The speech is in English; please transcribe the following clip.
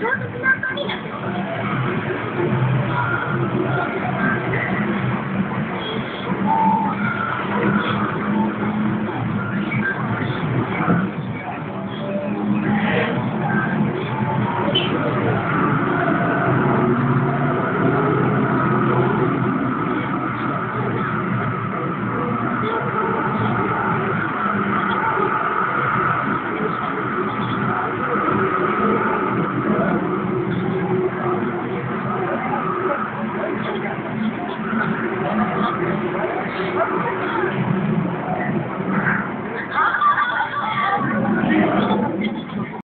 Jordan,